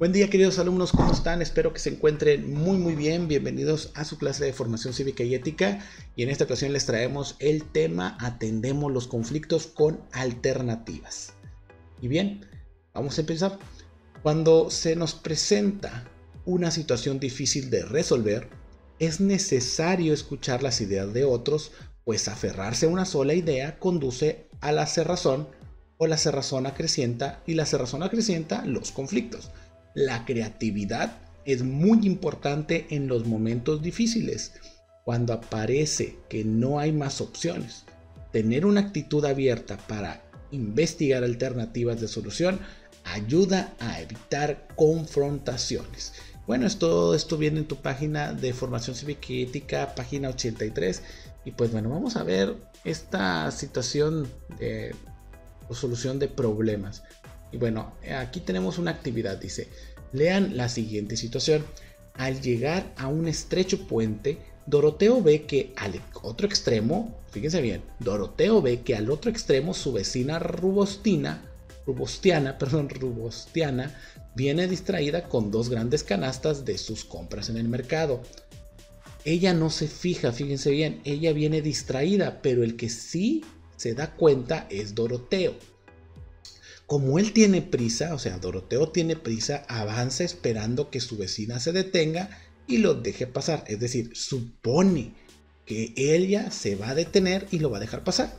Buen día queridos alumnos, ¿cómo están? Espero que se encuentren muy muy bien. Bienvenidos a su clase de formación cívica y ética. Y en esta ocasión les traemos el tema Atendemos los conflictos con alternativas. Y bien, vamos a empezar. Cuando se nos presenta una situación difícil de resolver, es necesario escuchar las ideas de otros, pues aferrarse a una sola idea conduce a la cerrazón o la cerrazón acrecienta y la cerrazón acrecienta los conflictos. La creatividad es muy importante en los momentos difíciles, cuando aparece que no hay más opciones. Tener una actitud abierta para investigar alternativas de solución ayuda a evitar confrontaciones. Bueno, esto, esto viene en tu página de formación cívica y ética, página 83. Y pues bueno, vamos a ver esta situación de solución de problemas. Y bueno, aquí tenemos una actividad, dice, lean la siguiente situación. Al llegar a un estrecho puente, Doroteo ve que al otro extremo, fíjense bien, Doroteo ve que al otro extremo su vecina Rubostina, Rubostiana, perdón, Rubostiana, viene distraída con dos grandes canastas de sus compras en el mercado. Ella no se fija, fíjense bien, ella viene distraída, pero el que sí se da cuenta es Doroteo como él tiene prisa, o sea, Doroteo tiene prisa, avanza esperando que su vecina se detenga y lo deje pasar. Es decir, supone que ella se va a detener y lo va a dejar pasar.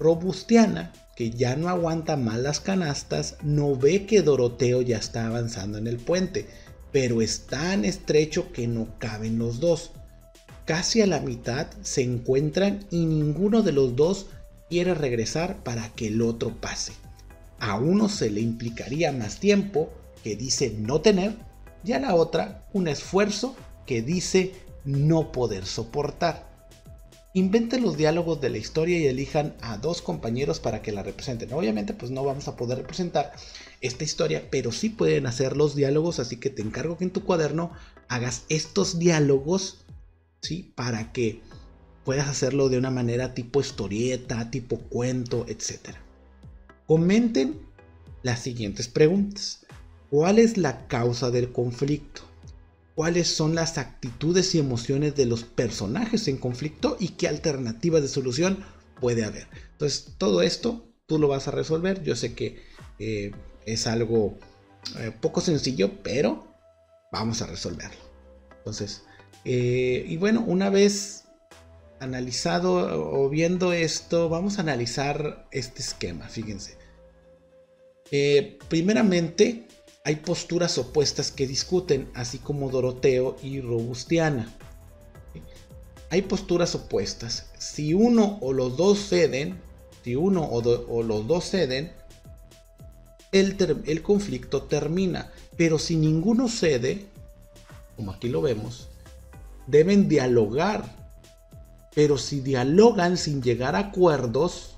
Robustiana, que ya no aguanta más las canastas, no ve que Doroteo ya está avanzando en el puente, pero es tan estrecho que no caben los dos. Casi a la mitad se encuentran y ninguno de los dos quiere regresar para que el otro pase. A uno se le implicaría más tiempo, que dice no tener, y a la otra un esfuerzo que dice no poder soportar. Inventen los diálogos de la historia y elijan a dos compañeros para que la representen. Obviamente pues no vamos a poder representar esta historia, pero sí pueden hacer los diálogos, así que te encargo que en tu cuaderno hagas estos diálogos, ¿sí? Para que puedas hacerlo de una manera tipo historieta, tipo cuento, etcétera. Comenten las siguientes preguntas. ¿Cuál es la causa del conflicto? ¿Cuáles son las actitudes y emociones de los personajes en conflicto y qué alternativas de solución puede haber? Entonces, todo esto tú lo vas a resolver. Yo sé que eh, es algo eh, poco sencillo, pero vamos a resolverlo. Entonces, eh, y bueno, una vez analizado o viendo esto, vamos a analizar este esquema, fíjense. Eh, primeramente, hay posturas opuestas que discuten, así como Doroteo y Robustiana. Hay posturas opuestas. Si uno o los dos ceden, si uno o, los dos ceden, el, el conflicto termina. Pero si ninguno cede, como aquí lo vemos, deben dialogar. Pero si dialogan sin llegar a acuerdos,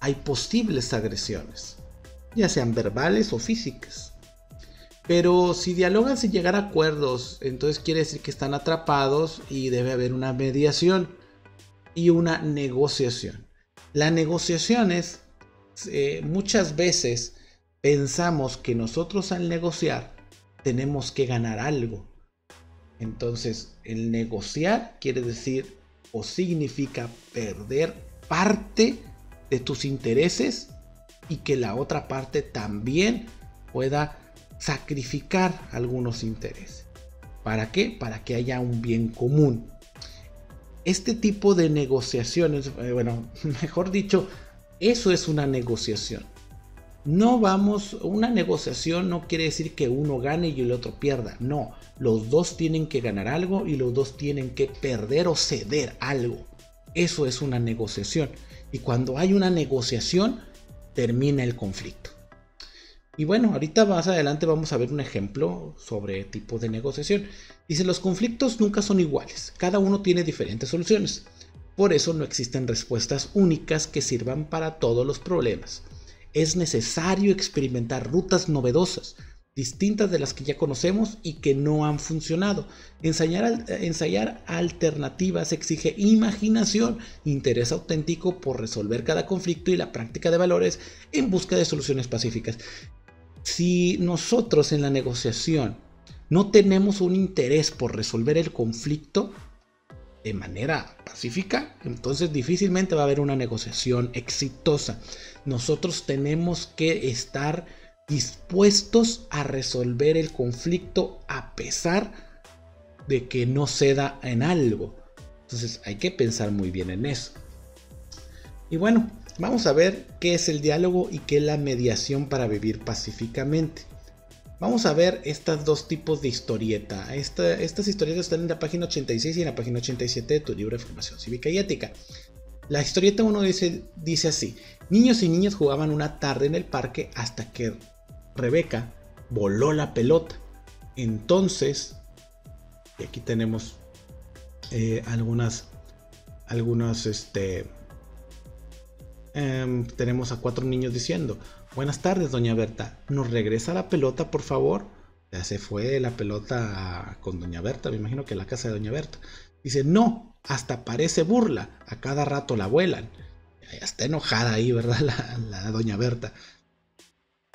hay posibles agresiones ya sean verbales o físicas. Pero si dialogan sin llegar a acuerdos, entonces quiere decir que están atrapados y debe haber una mediación y una negociación. La negociación es, eh, muchas veces pensamos que nosotros al negociar tenemos que ganar algo. Entonces, el negociar quiere decir o significa perder parte de tus intereses y que la otra parte también pueda sacrificar algunos intereses. ¿Para qué? Para que haya un bien común. Este tipo de negociaciones, eh, bueno, mejor dicho, eso es una negociación. No vamos, una negociación no quiere decir que uno gane y el otro pierda. No, los dos tienen que ganar algo y los dos tienen que perder o ceder algo. Eso es una negociación. Y cuando hay una negociación, termina el conflicto. Y bueno, ahorita más adelante vamos a ver un ejemplo sobre tipo de negociación. Dice, los conflictos nunca son iguales, cada uno tiene diferentes soluciones. Por eso no existen respuestas únicas que sirvan para todos los problemas. Es necesario experimentar rutas novedosas, distintas de las que ya conocemos y que no han funcionado. Ensayar, ensayar, alternativas exige imaginación, interés auténtico por resolver cada conflicto y la práctica de valores en busca de soluciones pacíficas. Si nosotros en la negociación no tenemos un interés por resolver el conflicto de manera pacífica, entonces difícilmente va a haber una negociación exitosa. Nosotros tenemos que estar dispuestos a resolver el conflicto a pesar de que no ceda en algo. Entonces hay que pensar muy bien en eso. Y bueno, vamos a ver qué es el diálogo y qué es la mediación para vivir pacíficamente. Vamos a ver estos dos tipos de historieta. estas historietas están en la página 86 y en la página 87 de tu libro de formación cívica y ética. La historieta 1 dice, dice así, niños y niñas jugaban una tarde en el parque hasta que Rebeca voló la pelota. Entonces, y aquí tenemos eh, algunas, algunas, este, em, tenemos a cuatro niños diciendo, buenas tardes, doña Berta, ¿nos regresa la pelota, por favor? Ya se fue la pelota con doña Berta, me imagino que la casa de doña Berta. Dice, no, hasta parece burla, a cada rato la vuelan. Ya está enojada ahí, ¿verdad? la doña Berta.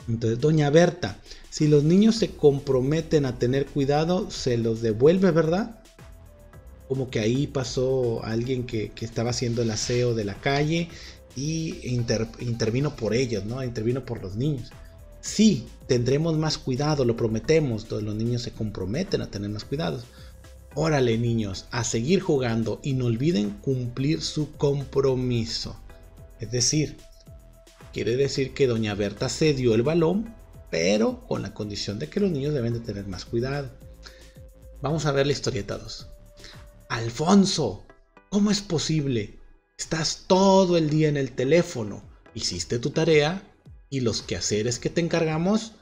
Entonces, doña Berta, si los niños se comprometen a tener cuidado, se los devuelve, ¿verdad? Como que ahí pasó alguien que, estaba haciendo el aseo de la calle y intervino por ellos, ¿no? Intervino por los niños. Sí, tendremos más cuidado, lo prometemos. Todos los niños se comprometen a tener más cuidados. Órale, niños, a seguir jugando y no olviden cumplir su compromiso. Es decir, Quiere decir que doña Berta cedió el balón, pero con la condición de que los niños deben de tener más cuidado. Vamos a ver la historieta 2. Alfonso, ¿cómo es posible? Estás todo el día en el teléfono. ¿Hiciste tu tarea? ¿Y los quehaceres que te encargamos?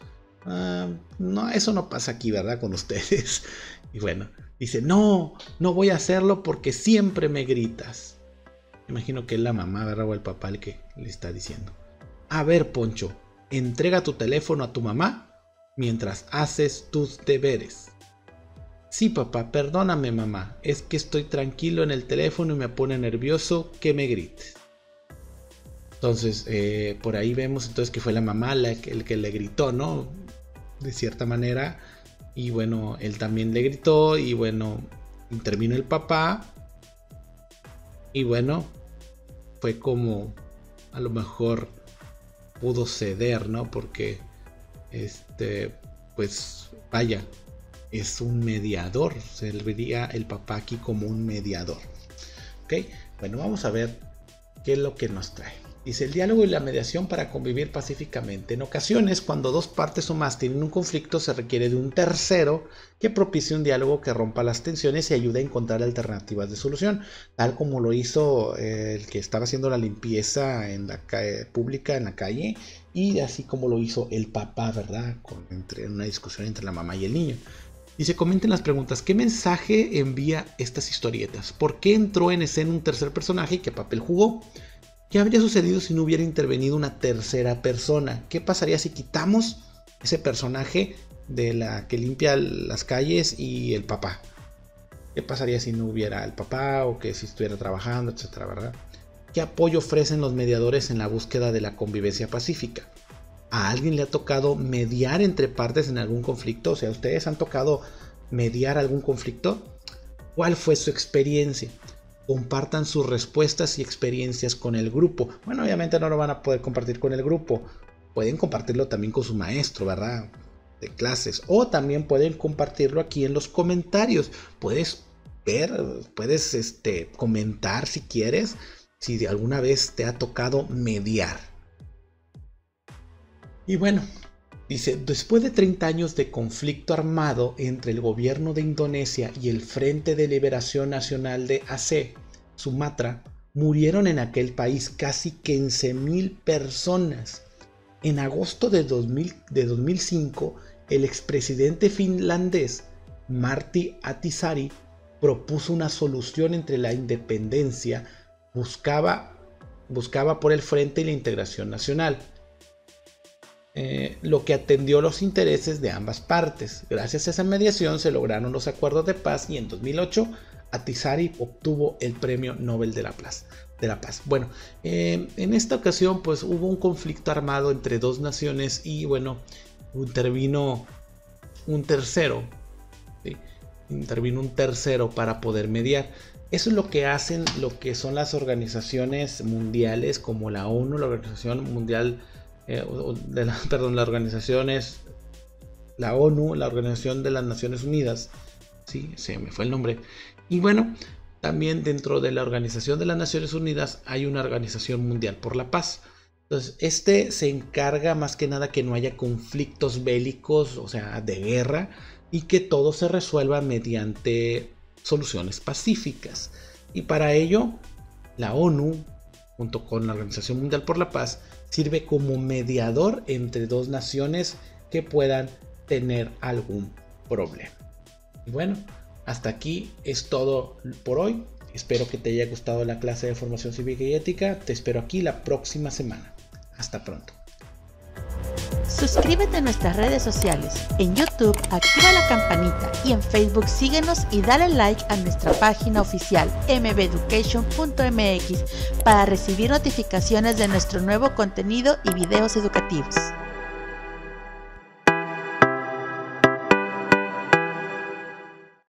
Ah, no, eso no pasa aquí, ¿verdad? Con ustedes. Y bueno, dice, no, no voy a hacerlo porque siempre me gritas. Imagino que es la mamá, ¿verdad? O el papá el que le está diciendo. A ver, Poncho, entrega tu teléfono a tu mamá mientras haces tus deberes. Sí, papá, perdóname, mamá. Es que estoy tranquilo en el teléfono y me pone nervioso que me grites. Entonces, eh, por ahí vemos entonces que fue la mamá el que le gritó, ¿no? De cierta manera. Y bueno, él también le gritó y bueno, intervino el papá. Y bueno, fue como a lo mejor pudo ceder, ¿no? Porque, este, pues, vaya, es un mediador, serviría el papá aquí como un mediador. ¿Ok? Bueno, vamos a ver qué es lo que nos trae. Dice el diálogo y la mediación para convivir pacíficamente. En ocasiones, cuando dos partes o más tienen un conflicto, se requiere de un tercero que propicie un diálogo que rompa las tensiones y ayude a encontrar alternativas de solución, tal como lo hizo eh, el que estaba haciendo la limpieza en la pública en la calle y así como lo hizo el papá, ¿verdad? Con, entre una discusión entre la mamá y el niño. Dice, comenten las preguntas. ¿Qué mensaje envía estas historietas? ¿Por qué entró en escena un tercer personaje y qué papel jugó? ¿Qué habría sucedido si no hubiera intervenido una tercera persona? ¿Qué pasaría si quitamos ese personaje de la que limpia las calles y el papá? ¿Qué pasaría si no hubiera el papá o que si estuviera trabajando, etcétera, verdad? ¿Qué apoyo ofrecen los mediadores en la búsqueda de la convivencia pacífica? ¿A alguien le ha tocado mediar entre partes en algún conflicto? O sea, ¿ustedes han tocado mediar algún conflicto? ¿Cuál fue su experiencia? Compartan sus respuestas y experiencias con el grupo. Bueno, obviamente no lo van a poder compartir con el grupo. Pueden compartirlo también con su maestro, ¿verdad? De clases. O también pueden compartirlo aquí en los comentarios. Puedes ver, puedes este, comentar si quieres, si de alguna vez te ha tocado mediar. Y bueno, Dice, después de 30 años de conflicto armado entre el gobierno de Indonesia y el Frente de Liberación Nacional de Aceh, Sumatra, murieron en aquel país casi 15.000 personas. En agosto de, 2005, el expresidente finlandés Marty Atisari propuso una solución entre la independencia, buscaba, buscaba por el frente y la integración nacional eh, lo que atendió los intereses de ambas partes. Gracias a esa mediación se lograron los acuerdos de paz y en 2008 Atizari obtuvo el Premio Nobel de la Paz. De la paz. Bueno, eh, en esta ocasión pues hubo un conflicto armado entre dos naciones y bueno, intervino un tercero, intervino un tercero para poder mediar. Eso es lo que hacen lo que son las organizaciones mundiales como la ONU, la Organización Mundial, eh, perdón, la organización es la ONU, la Organización de las Naciones Unidas, sí, se me fue el nombre. Y bueno, también dentro de la Organización de las Naciones Unidas hay una Organización Mundial por la Paz. Entonces, este se encarga más que nada que no haya conflictos bélicos, o sea, de guerra, y que todo se resuelva mediante soluciones pacíficas. Y para ello, la ONU, junto con la Organización Mundial por la Paz, sirve como mediador entre dos naciones que puedan tener algún problema. Y bueno, hasta aquí es todo por hoy. Espero que te haya gustado la clase de formación cívica y ética. Te espero aquí la próxima semana. Hasta pronto. Suscríbete a nuestras redes sociales. En YouTube activa la campanita y en Facebook síguenos y dale like a nuestra página oficial mbeducation.mx para recibir notificaciones de nuestro nuevo contenido y videos educativos.